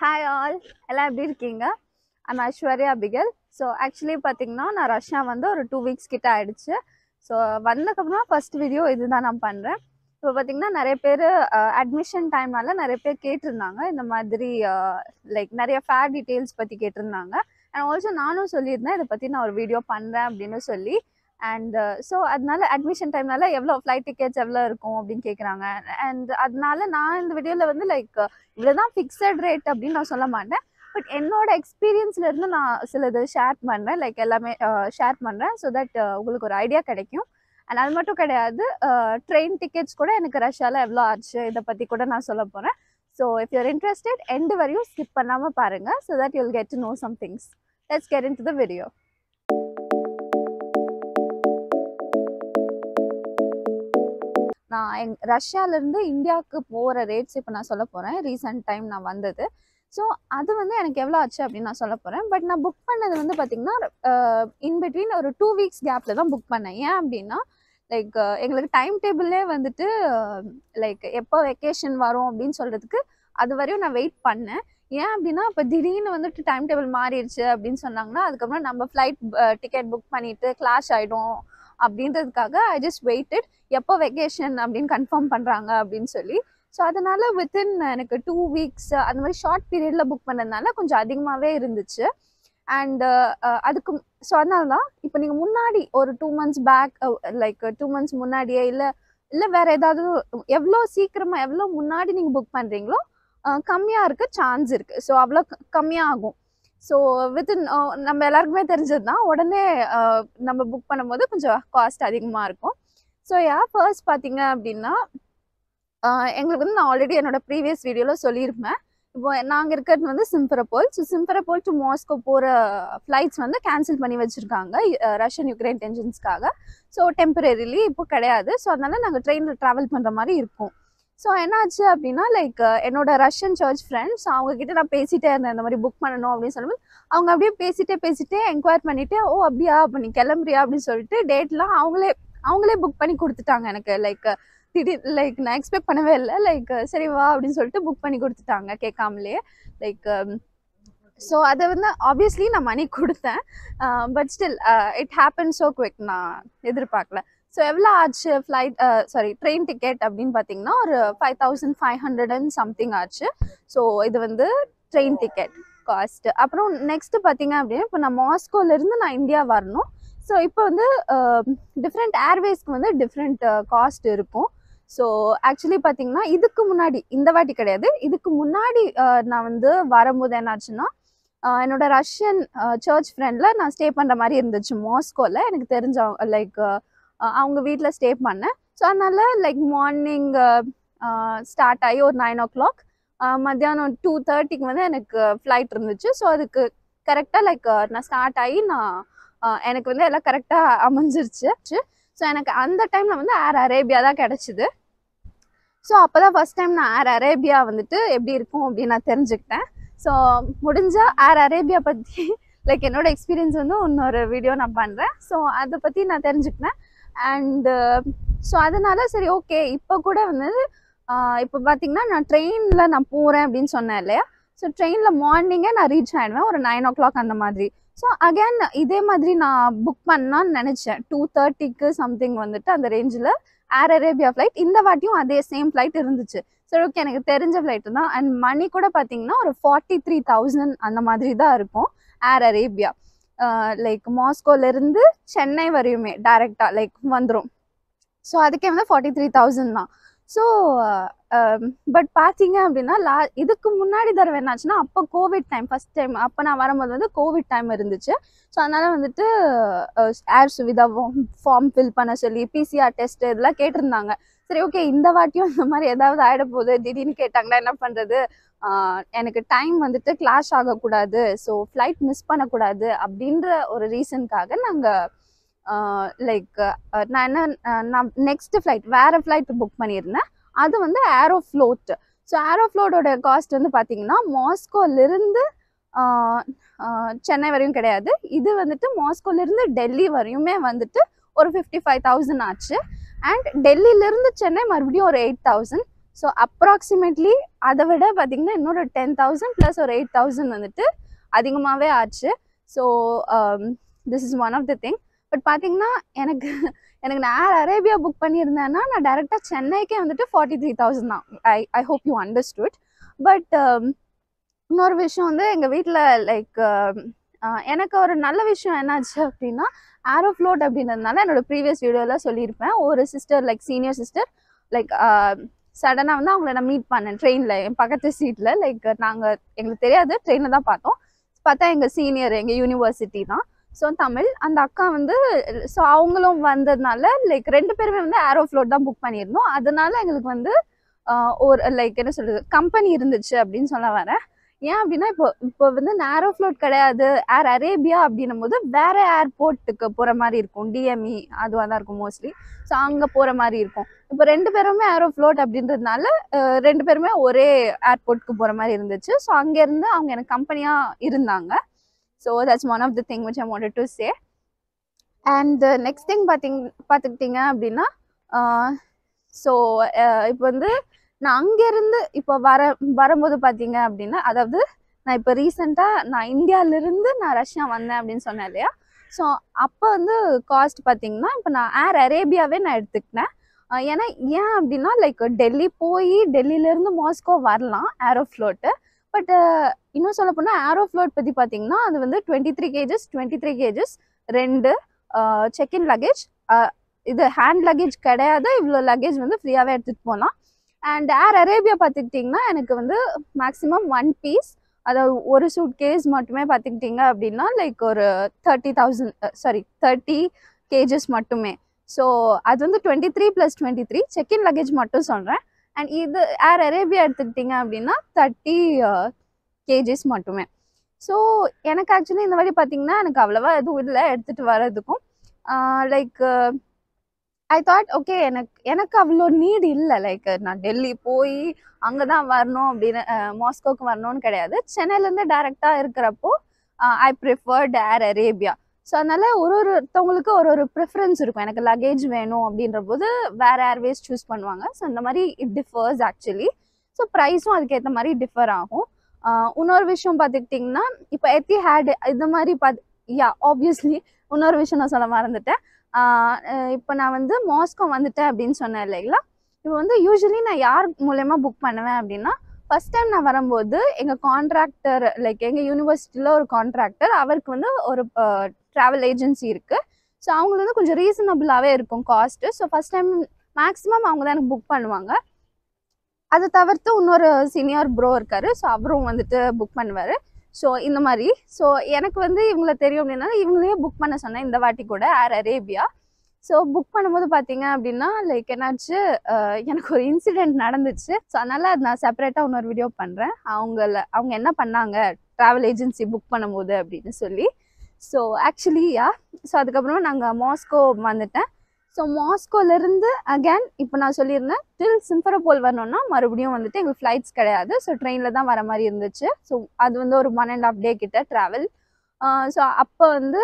Hi all எல்லாம் எப்படி இருக்கீங்க? ஐம் ஐஸ்வர்யா பிகல். ஸோ ஆக்சுவலி பார்த்தீங்கன்னா நான் ரஷ்யா வந்து ஒரு டூ வீக்ஸ் கிட்ட ஆயிடுச்சு. ஸோ வந்ததுக்கப்புறம் ஃபர்ஸ்ட் வீடியோ இதுதான் நான் பண்ணுறேன் இப்போ பார்த்தீங்கன்னா நிறைய பேர் அட்மிஷன் டைம்னால நிறைய பேர் கேட்டிருந்தாங்க. இந்த மாதிரி லைக் நிறைய ஃபேர் டீட்டெயில்ஸ் பற்றி கேட்டிருந்தாங்க. அண்ட் ஆல்சோ நானும் சொல்லியிருந்தேன் இதை பற்றி நான் ஒரு வீடியோ பண்ணுறேன் அப்படின்னு சொல்லி. அண்ட் ஸோ uh, அதனால அட்மிஷன் டைம்னால எவ்வளோ ஃப்ளைட் டிக்கெட்ஸ் எவ்வளோ இருக்கும் அப்படின்னு கேட்குறாங்க அண்ட் அதனால நான் இந்த வீடியோவில் வந்து லைக் இவ்வளோதான் ஃபிக்ஸட் ரேட் அப்படின்னு நான் சொல்ல மாட்டேன். பட் என்னோட எக்ஸ்பீரியன்ஸ்லேருந்து நான் சிலது ஷேர் பண்ணுறேன் லைக் எல்லாமே ஷேர் பண்ணுறேன் ஸோ தட் உங்களுக்கு ஒரு ஐடியா கிடைக்கும். அண்ட் அது மட்டும் கிடையாது uh, ட்ரெயின் டிக்கெட்ஸ் கூட எனக்கு ரஷ்யாவில் எவ்வளோ ஆச்சு இதை பற்றி கூட நான் சொல்ல போகிறேன் so if you're interested end வரையும் ஸ்கிப் பண்ணாமல் பாருங்கள் so that you'll get to know some things let's get into the video நான் எங் ரஷ்யாவிலேருந்து இந்தியாவுக்கு போகிற ரேட்ஸ் இப்போ நான் சொல்ல போகிறேன் ரீசெண்ட் டைம் நான் வந்தது. ஸோ அது வந்து எனக்கு எவ்வளோ ஆச்சு அப்படின்னு நான் சொல்ல போகிறேன் பட் நான் புக் பண்ணது வந்து பார்த்திங்கன்னா இன் பிட்வீன் ஒரு டூ வீக்ஸ் கேப்பில் தான் புக் பண்ணேன். ஏன் அப்படின்னா லைக் எங்களுக்கு டைம் டேபிளே வந்துட்டு லைக் எப்போ வெக்கேஷன் வரும் அப்படின்னு சொல்கிறதுக்கு அது வரையும் நான் வெயிட் பண்ணேன். ஏன் அப்படின்னா இப்போ திடீர்னு வந்துட்டு டைம் டேபிள் மாறிடுச்சு அப்படின்னு சொன்னாங்கன்னா அதுக்கப்புறம் நம்ம ஃப்ளைட் டிக்கெட் புக் பண்ணிவிட்டு கிளாஷ் ஆகிடும் அப்படின்றதுக்காக ஐ ஜஸ்ட் வெயிட்டட் எப்போ வெக்கேஷன் அப்படின்னு கன்ஃபார்ம் பண்ணுறாங்க அப்படின்னு சொல்லி. ஸோ அதனால் வித்தின் எனக்கு டூ வீக்ஸ் அந்த மாதிரி ஷார்ட் பீரியடில் புக் பண்ணதுனால கொஞ்சம் அதிகமாகவே இருந்துச்சு. அண்டு அதுக்கு ஸோ அதனால தான் இப்போ நீங்கள் முன்னாடி ஒரு two months back like two months முன்னாடியே இல்லை இல்லை வேறு ஏதாவது எவ்வளோ சீக்கிரமாக எவ்வளோ முன்னாடி நீங்கள் புக் பண்ணுறீங்களோ கம்மியாக இருக்க சான்ஸ் இருக்குது ஸோ அவ்வளோ கம்மியாக ஆகும். ஸோ வித்தின் uh, நம்ம எல்லாருக்குமே தெரிஞ்சது தான் உடனே uh, நம்ம புக் பண்ணும்போது கொஞ்சம் காஸ்ட் அதிகமாக இருக்கும். ஸோ யா ஃபர்ஸ்ட் பார்த்தீங்க அப்படின்னா uh, எங்களுக்கு வந்து நான் ஆல்ரெடி என்னோட ப்ரீவியஸ் வீடியோவில் சொல்லியிருப்பேன். இப்போ நாங்கள் இருக்கிறது வந்து Simferopol so Simferopol to Moscow போகிற ஃப்ளைட்ஸ் வந்து கேன்சல் பண்ணி வச்சுருக்காங்க ரஷ்யன் யுக்ரைன் டென்ஷன்ஸ்க்காக ஸோ டெம்பரரிலி இப்போ கிடையாது. ஸோ அதனால் நாங்கள் ட்ரெயினில் ட்ராவல் பண்ணுற மாதிரி இருக்கும். ஸோ என்னாச்சு அப்படின்னா லைக் என்னோட ரஷ்யன் சர்ச் ஃப்ரெண்ட்ஸ் அவங்கக்கிட்ட நான் பேசிகிட்டே இருந்தேன். இந்த மாதிரி புக் பண்ணணும் அப்படின்னு சொல்லும்போது அவங்க அப்படியே பேசிட்டே பேசிட்டே என்கொயர் பண்ணிவிட்டு ஓ அப்படியா? அப்போ நீ கிளம்புறியா? அப்படின்னு சொல்லிட்டு டேட்லாம் அவங்களே அவங்களே புக் பண்ணி கொடுத்துட்டாங்க எனக்கு. லைக் திடீர் லைக் நான் எக்ஸ்பெக்ட் பண்ணவே இல்லை. லைக் சரி வா அப்படின்னு சொல்லிட்டு புக் பண்ணி கொடுத்துட்டாங்க கேட்காமலே. லைக் ஸோ um, அதை வந்து ஆப்வியஸ்லி நான் மணி கொடுத்தேன். But still it happen so quick நான் எதிர்பார்க்கல. ஸோ எவ்வளோ ஆச்சு ஃப்ளைட் சாரி ட்ரெயின் டிக்கெட் அப்படின்னு பார்த்தீங்கன்னா ஒரு five thousand five hundred and something ஆச்சு. ஸோ இது வந்து ட்ரெயின் டிக்கெட் காஸ்ட் அப்புறம் நெக்ஸ்ட்டு பார்த்தீங்க அப்படின்னா இப்போ நான் மாஸ்கோலேருந்து நான் இந்தியா வரணும். ஸோ இப்போ வந்து டிஃப்ரெண்ட் ஏர்வேஸ்க்கு வந்து டிஃப்ரெண்ட் காஸ்ட் இருக்கும். ஸோ ஆக்சுவலி பார்த்தீங்கன்னா இதுக்கு முன்னாடி இந்த வாட்டி கிடையாது. இதுக்கு முன்னாடி நான் வந்து வரும்போது என்னாச்சுன்னா என்னோட ரஷ்யன் சர்ச் ஃப்ரெண்டில் நான் ஸ்டே பண்ணுற மாதிரி இருந்துச்சு மாஸ்கோவில் எனக்கு தெரிஞ்ச லைக் அவங்க வீட்டில் ஸ்டே பண்ணேன். ஸோ அதனால் லைக் மார்னிங் ஸ்டார்ட் ஆகி ஒரு நைன் ஓ கிளாக் மத்தியானம் டூ தேர்ட்டிக்கு வந்து எனக்கு ஃப்ளைட் இருந்துச்சு. ஸோ அதுக்கு கரெக்டாக லைக் நான் ஸ்டார்ட் ஆகி நான் எனக்கு வந்து எல்லாம் கரெக்டாக அமைஞ்சிருச்சு. ஸோ எனக்கு அந்த டைமில் வந்து ஏர் அரேபியா தான் கிடச்சிது. ஸோ அப்போ தான் ஃபஸ்ட் டைம் நான் ஏர் அரேபியா வந்துட்டு எப்படி இருக்கும் அப்படின்னு நான் தெரிஞ்சுக்கிட்டேன். ஸோ முடிஞ்சால் ஏர் அரேபியா பற்றி லைக் என்னோட எக்ஸ்பீரியன்ஸ் வந்து இன்னொரு வீடியோ நான் பண்ணுறேன் ஸோ அதை பற்றி நான் தெரிஞ்சுக்கிட்டேன். அண்டு ஸோ uh, அதனால சரி ஓகே இப்போ கூட வந்து uh, இப்போ பார்த்தீங்கன்னா நான் ட்ரெயினில் நான் போகிறேன் அப்படின்னு சொன்னேன் இல்லையா? ஸோ ட்ரெயினில் மார்னிங்கே நான் ரீச் ஆகிடுவேன் ஒரு நைன் ஓ கிளாக் அந்த மாதிரி. ஸோ அகேன் இதே மாதிரி நான் புக் பண்ணான்னு நினச்சேன். டூ தேர்ட்டிக்கு சம்திங் வந்துட்டு அந்த ரேஞ்சில் ஏர் அரேபியா ஃப்ளைட் இந்த வாட்டியும் அதே சேம் ஃப்ளைட் இருந்துச்சு. சரி ஓகே எனக்கு தெரிஞ்ச ஃப்ளைட்டு தான். அண்ட் மணி கூட பார்த்தீங்கன்னா ஒரு ஃபார்ட்டி த்ரீ தௌசண்ட் அந்த மாதிரி தான் இருக்கும். ஏர் அரேபியா லைக் மாஸ்கோலேருந்து சென்னை வரையுமே டைரெக்டாக லைக் வந்துடும் ஸோ அதுக்கே வந்து ஃபார்ட்டி த்ரீ தௌசண்ட் தான் ஸோ பட் பார்த்தீங்க அப்படின்னா லா இதுக்கு முன்னாடி தடவை என்னாச்சுன்னா அப்போ கோவிட் டைம் ஃபஸ்ட் டைம் அப்போ நான் வரும்போது வந்து கோவிட் டைம் இருந்துச்சு. ஸோ அதனால் வந்துட்டு ஏர் சுவிதா ஃபார்ம் ஃபில் பண்ண சொல்லி பிசிஆர் டெஸ்ட் இதெல்லாம் கேட்டிருந்தாங்க. சரி ஓகே இந்த வாட்டியும் இந்த மாதிரி ஏதாவது ஆகிட போகுது திடீர்னு கேட்டாங்கன்னா என்ன பண்ணுறது எனக்கு டைம் வந்துட்டு கிளாஷ் ஆகக்கூடாது ஸோ ஃப்ளைட் மிஸ் பண்ணக்கூடாது அப்படின்ற ஒரு ரீசனுக்காக நாங்கள் லைக் நான் என்ன நான் நெக்ஸ்ட் ஃப்ளைட் வேறு ஃப்ளைட் புக் பண்ணியிருந்தேன். அது வந்து ஏரோ ஃப்ளோட் ஸோ ஏரோ ஃப்ளோட்டோட காஸ்ட் வந்து பார்த்தீங்கன்னா மாஸ்கோலேருந்து சென்னை வரையும் கிடையாது. இது வந்துட்டு மாஸ்கோலேருந்து டெல்லி வரையுமே வந்துட்டு ஒரு ஃபிஃப்டி ஃபைவ் தௌசண்ட் ஆச்சு. அண்ட் டெல்லியிலேருந்து சென்னை மறுபடியும் ஒரு எயிட் தௌசண்ட் ஸோ அப்ராக்சிமேட்லி அதை விட பார்த்தீங்கன்னா இன்னொரு டென் தௌசண்ட் ப்ளஸ் ஒரு எயிட் தௌசண்ட் வந்துட்டு அதிகமாகவே ஆச்சு. So this is one of the thing but பார்த்தீங்கன்னா எனக்கு எனக்கு நான் ஏர் அரேபியா புக் பண்ணியிருந்தேன்னா நான் டேரெக்டாக சென்னைக்கே வந்துட்டு ஃபார்ட்டி த்ரீ தௌசண்ட் தான் I I hope you understood but இன்னொரு விஷயம் வந்து எங்கள் வீட்டில் லைக் um, எனக்கு ஒரு நல்ல விஷயம் என்னாச்சு அப்படின்னா ஆரோஃப்ளோட் அப்படின்றதுனால என்னோட ப்ரீவியஸ் வீடியோவில் சொல்லியிருப்பேன். ஒரு sister like senior sister like சடனாக வந்து அவங்கள நான் மீட் பண்ணேன் ட்ரெயினில் என் பக்கத்து சீட்டில் லைக் நாங்கள் எங்களுக்கு தெரியாது ட்ரெயினில் தான் பார்த்தோம். பார்த்தா எங்கள் சீனியர் எங்கள் யூனிவர்சிட்டி தான். ஸோ தமிழ் அந்த அக்கா வந்து ஸோ அவங்களும் வந்ததுனால லைக் ரெண்டு பேருமே வந்து ஏரோ ஃப்ளோட் தான் புக் பண்ணியிருந்தோம். அதனால எங்களுக்கு வந்து ஒரு லைக் என்ன சொல்கிறது கம்பெனி இருந்துச்சு அப்படின்னு சொல்ல வரேன். ஏன் அப்படின்னா இப்போ இப்போ வந்து நேரோ ஃப்ளோட் கிடையாது ஏர் அரேபியா அப்படின்னும் போது வேற ஏர்போர்ட்டுக்கு போகிற மாதிரி இருக்கும். டிஎம்இ அதுவாக தான் இருக்கும் மோஸ்ட்லி ஸோ அங்கே போகிற மாதிரி இருக்கும். இப்போ ரெண்டு பேருமே ஏரோ ஃப்ளோட் அப்படின்றதுனால ரெண்டு பேருமே ஒரே ஏர்போர்ட்டுக்கு போகிற மாதிரி இருந்துச்சு. ஸோ அங்கேருந்து அவங்க எனக்கு கம்பெனியாக இருந்தாங்க. So that's one of the thing which I wanted to say and next thing பார்த்திங் பார்த்துக்கிட்டிங்க அப்படின்னா ஸோ இப்போ வந்து நான் அங்கேருந்து இப்போ வர வரும்போது பார்த்தீங்க அப்படின்னா அதாவது நான் இப்போ ரீசெண்டாக நான் இந்தியாவிலேருந்து நான் ரஷ்யா வந்தேன் அப்படின்னு சொன்னேன் இல்லையா? ஸோ அப்போ வந்து காஸ்ட் பார்த்தீங்கன்னா இப்போ நான் ஏர் அரேபியாவே நான் எடுத்துக்கிட்டேன். ஏன்னா ஏன் அப்படின்னா லைக் டெல்லி போய் டெல்லியிலேருந்து மாஸ்கோ வரலாம் ஏரோஃப்ளோட்டு பட் இன்னும் சொல்ல போனால் ஏரோஃப்ளோட் பற்றி பார்த்தீங்கன்னா அது வந்து twenty three KGs twenty three KGs ரெண்டு செக்இன் லக்கேஜ் இது ஹேண்ட் லக்கேஜ் கிடையாது இவ்வளோ லக்கேஜ் வந்து ஃப்ரீயாகவே எடுத்துகிட்டு போகலாம். அண்ட் ஏர் அரேபியா பார்த்துக்கிட்டிங்கன்னா எனக்கு வந்து மேக்ஸிமம் ஒன் பீஸ் அதாவது ஒரு சூட் கேஸ் மட்டுமே பார்த்துக்கிட்டிங்க அப்படின்னா லைக் ஒரு thirty thousand sorry thirty KGs மட்டுமே. ஸோ அது வந்து twenty three plus twenty three check in luggage மட்டும் சொல்கிறேன் அண்ட் இது ஏர் அரேபியா எடுத்துக்கிட்டிங்க அப்படின்னா தேர்ட்டி கேஜஸ் மட்டுமே. ஸோ எனக்கு ஆக்சுவலி இந்த மாதிரி பார்த்தீங்கன்னா எனக்கு அவ்வளோவா எதுவும் இல்லை எடுத்துகிட்டு வர்றதுக்கும். லைக் ஐ தாட் ஓகே எனக்கு எனக்கு அவ்வளோ நீட் இல்லை. லைக் நான் டெல்லி போய் அங்கே தான் வரணும் அப்படின்னு மாஸ்கோக்கு வரணும்னு கிடையாது. சென்னையிலேருந்து டேரெக்டாக இருக்கிறப்போ I preferred Air Arabia so அதனால் ஒரு ஒருத்தவங்களுக்கு ஒரு ஒரு ப்ரிஃபரன்ஸ் இருக்கும். எனக்கு லக்கேஜ் வேணும் அப்படின்ற போது வேறு ஏர்வேஸ் சூஸ் பண்ணுவாங்க. ஸோ அந்த மாதிரி இட் டிஃபர்ஸ் ஆக்சுவலி ஸோ ப்ரைஸும் அதுக்கேற்ற மாதிரி டிஃபர் ஆகும். இன்னொரு விஷயம் பார்த்துக்கிட்டிங்கன்னா இப்போ எத்தி ஹேட் இந்த மாதிரி பார்த்து யா ஆப்வியஸ்லி இன்னொரு விஷயம் நான் சொல்ல மறந்துட்டேன். இப்போ நான் வந்து மாஸ்கோ வந்துட்டேன் அப்படின்னு சொன்னேன் இல்லைங்களா? இப்போ வந்து யூஸ்வலி நான் யார் மூலயமா புக் பண்ணுவேன் அப்படின்னா ஃபர்ஸ்ட் டைம் நான் வரும்போது எங்கள் கான்ட்ராக்டர் லைக் எங்கள் யூனிவர்சிட்டியில் ஒரு கான்ட்ராக்டர் அவருக்கு வந்து ஒரு ட்ராவல் ஏஜென்சி இருக்குது ஸோ அவங்களுக்கு வந்து கொஞ்சம் ரீசனபிளாகவே இருக்கும் cost so first time maximum அவங்க தான் எனக்கு புக் பண்ணுவாங்க. அதை தவிர்த்து இன்னொரு சீனியர் ப்ரோ இருக்காரு. ஸோ அவரும் வந்துட்டு புக் பண்ணுவார். ஸோ இந்த மாதிரி. ஸோ எனக்கு வந்து இவங்கள தெரியும் அப்படின்னா இவங்களையே புக் பண்ண சொன்னேன் இந்த வாட்டி கூட ஏர் அரேபியா ஸோ புக் பண்ணும்போது பார்த்தீங்க அப்படின்னா லைக் என்னாச்சு எனக்கு ஒரு இன்சிடெண்ட் நடந்துச்சு. ஸோ அதனால் அது நான் செப்பரேட்டாக இன்னொரு வீடியோ பண்ணுறேன் அவங்கள அவங்க என்ன பண்ணாங்க ட்ராவல் ஏஜென்சி புக் பண்ணும்போது அப்படின்னு சொல்லி. ஸோ ஆக்சுவலி யா ஸோ அதுக்கப்புறமா நாங்கள் மாஸ்கோ வந்துட்டேன். ஸோ மாஸ்கோலேருந்து அகேன் இப்போ நான் சொல்லியிருந்தேன் டில் சிம்பரபோல் வரணும்னா மறுபடியும் வந்துட்டு எங்களுக்கு ஃப்ளைட்ஸ் கிடையாது. ஸோ ட்ரெயினில் தான் வர மாதிரி இருந்துச்சு. ஸோ அது வந்து ஒரு ஒன் அண்ட் ஆஃப் டே கிட்ட ட்ராவல் ஸோ அப்போ வந்து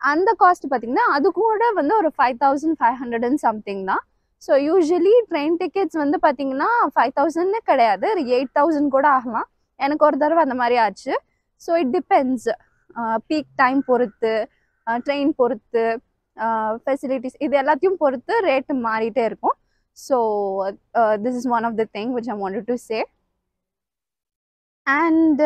அந்த காஸ்ட் பார்த்திங்கன்னா அது கூட வந்து ஒரு five thousand five hundred and something தான். ஸோ யூஸ்வலி ட்ரெயின் டிக்கெட்ஸ் வந்து பார்த்தீங்கன்னா ஃபைவ் தௌசண்ட்னு கிடையாது. எயிட் தௌசண்ட் கூட ஆகலாம். எனக்கு ஒரு தடவை அந்த மாதிரி ஆச்சு. So it depends peak time பொறுத்து ட்ரெயின் பொறுத்து ஃபெசிலிட்டிஸ் இது எல்லாத்தையும் பொறுத்து ரேட்டு மாறிட்டே இருக்கும். So this is one of the thing which I wanted to say and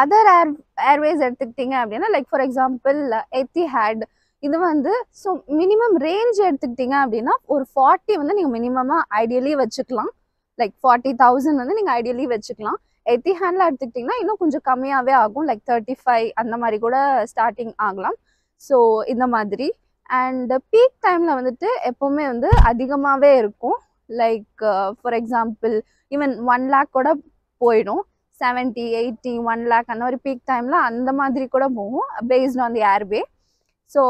other air airways எடுத்துக்கிட்டிங்க அப்படின்னா like for example Etihad இது வந்து ஸோ மினிமம் ரேஞ்ச் எடுத்துக்கிட்டிங்க அப்படின்னா ஒரு ஃபார்ட்டி வந்து நீங்கள் மினிமமாக ஐடியலி வச்சுக்கலாம். லைக் ஃபார்ட்டி தௌசண்ட் வந்து நீங்கள் ஐடியலி வச்சுக்கலாம். எத்தி ஹேண்டில் எடுத்துக்கிட்டிங்கன்னா இன்னும் கொஞ்சம் கம்மியாகவே ஆகும். லைக் தேர்ட்டி ஃபைவ் அந்த மாதிரி கூட ஸ்டார்டிங் ஆகலாம். ஸோ இந்த மாதிரி. அண்ட் பீக் டைமில் வந்துட்டு எப்போவுமே வந்து அதிகமாகவே இருக்கும். Like for example even one lakh கூட போயிடும். செவன்ட்டி எயிட்டி ஒன் லேக் அந்த மாதிரி பீக் டைமில் அந்த மாதிரி கூட போகும் based on the airway so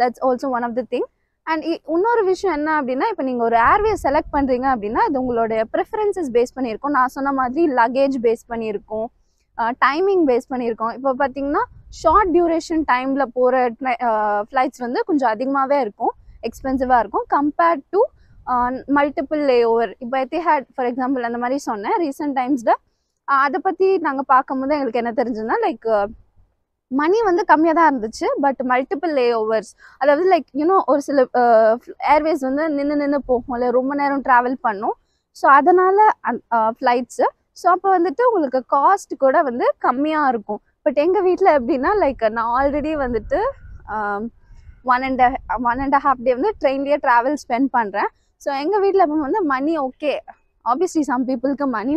that's also one of the thing and இன்னொரு விஷயம் என்ன அப்படின்னா இப்போ நீங்கள் ஒரு ஏர்வே செலக்ட் பண்ணுறீங்க அப்படின்னா அது உங்களோட ப்ரிஃபரன்சஸ் பேஸ் பண்ணியிருக்கோம். நான் சொன்ன மாதிரி லக்கேஜ் பேஸ் பண்ணியிருக்கோம். டைமிங் பேஸ் பண்ணியிருக்கோம். இப்போ பார்த்தீங்கன்னா ஷார்ட் டியூரேஷன் டைமில் போகிற ஃப்ளைட்ஸ் வந்து கொஞ்சம் அதிகமாகவே இருக்கும் எக்ஸ்பென்சிவாக இருக்கும். Compared to multiple layover இப்போ எத்திஹாட் ஃபார் எக்ஸாம்பிள் அந்த மாதிரி சொன்னேன். ரீசெண்ட் டைம்ஸில் அதை பற்றி நாங்கள் பார்க்கும்போது எங்களுக்கு என்ன தெரிஞ்சதுன்னா லைக் மணி uh, வந்து கம்மியாக தான் இருந்துச்சு பட் மல்டிபிள் லே ஓவர்ஸ் அதாவது லைக் யூனோ ஒரு சில uh, ஏர்வேஸ் வந்து நின்று நின்று போகும் இல்லை ரொம்ப நேரம் ட்ராவல் பண்ணும். ஸோ அதனால் ஃப்ளைட்ஸு ஸோ அப்போ வந்துட்டு உங்களுக்கு காஸ்ட் கூட வந்து கம்மியாக இருக்கும். பட் எங்கள் வீட்டில் எப்படின்னா லைக் நான் ஆல்ரெடி வந்துட்டு one and one and half day வந்து ட்ரெயின்லேயே ட்ராவல் ஸ்பெண்ட் பண்ணுறேன் ஸோ எங்கள் வீட்டில் அப்போ வந்து மணி ஓகே ஆப்வியஸ்லி சம் பீப்புளுக்கு மணி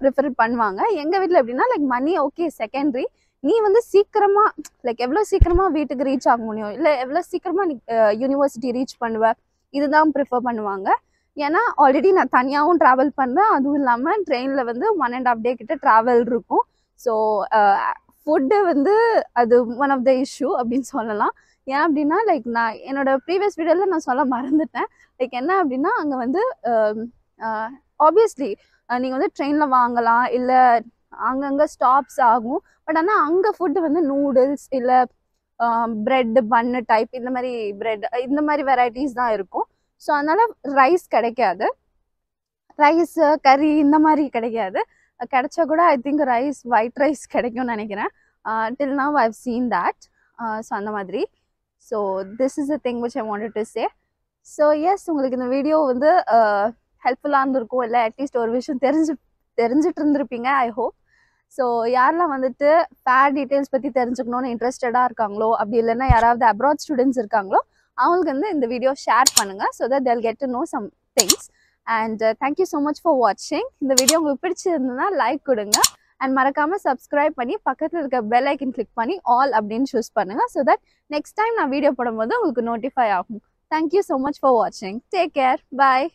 ப்ரிஃபர் பண்ணுவாங்க. எங்கள் வீட்டில் எப்படின்னா லைக் மணி ஓகே செகண்ட்ரி நீ வந்து சீக்கிரமாக லைக் எவ்வளோ சீக்கிரமாக வீட்டுக்கு ரீச் ஆக முடியும்? இல்லை எவ்வளோ சீக்கிரமாக நீ uh, யூனிவர்சிட்டி ரீச் பண்ணுவ? இதுதான் ப்ரிஃபர் பண்ணுவாங்க. ஏன்னா ஆல்ரெடி நான் தனியாகவும் ட்ராவல் பண்ணுறேன் அதுவும் இல்லாமல் ட்ரெயினில் வந்து ஒன் அண்ட் ஹாஃப் டே கிட்ட ட்ராவல் இருக்கும். ஸோ ஃபுட்டு uh, வந்து அது ஒன் ஆஃப் த இஷ்யூ அப்படின்னு சொல்லலாம். ஏன் அப்படின்னா லைக் நான் என்னோட ப்ரீவியஸ் வீடியோவில் நான் சொல்ல மறந்துட்டேன். லைக் என்ன அப்படின்னா அங்கே வந்து um, uh, ஆப்வியஸ்லி நீங்கள் வந்து ட்ரெயினில் வாங்கலாம் இல்லை அங்கங்கே ஸ்டாப்ஸ் ஆகும். பட் ஆனால் அங்கே ஃபுட்டு வந்து நூடுல்ஸ் இல்லை ப்ரெட்டு பன்னு டைப் இந்த மாதிரி ப்ரெட் இந்த மாதிரி வெரைட்டிஸ் தான் இருக்கும். ஸோ அதனால் ரைஸ் கிடைக்காது. ரைஸு கறி இந்த மாதிரி கிடைக்காது. கிடைச்சா கூட I think rice white rice கிடைக்கும்னு நினைக்கிறேன். Till now I've seen that so அந்த மாதிரி. So this is a thing which I wanted to say so yes உங்களுக்கு இந்த வீடியோ வந்து uh, ஹெல்ப்ஃபுல்லாக இருந்திருக்கும் இல்லை அட்லீஸ்ட் ஒரு விஷயம் தெரிஞ்சு தெரிஞ்சிட்டு இருந்திருப்பீங்க ஐ ஹோப் ஸோ யாரெல்லாம் வந்துட்டு ஃபேர் டீட்டெயில்ஸ் பற்றி தெரிஞ்சுக்கணும்னு இன்ட்ரெஸ்டடாக இருக்காங்களோ அப்படி இல்லைன்னா யாராவது அப்ராட் ஸ்டூடெண்ட்ஸ் இருக்காங்களோ அவங்களுக்கு வந்து இந்த வீடியோ ஷேர் பண்ணுங்கள் so that they'll get to know some things and thank you so much for வாட்சிங் இந்த வீடியோ உங்களுக்கு பிடிச்சிருந்ததுன்னா லைக் கொடுங்க. அண்ட் மறக்காமல் சப்ஸ்கிரைப் பண்ணி பக்கத்தில் இருக்க பெல் ஐக்கன் கிளிக் பண்ணி ஆல் அப்படின்னு சூஸ் பண்ணுங்கள் ஸோ தட் நெக்ஸ்ட் டைம் நான் வீடியோ போடும்போது உங்களுக்கு நோட்டிஃபை ஆகும். Thank you so much for வாட்சிங் டேக் கேர் பாய்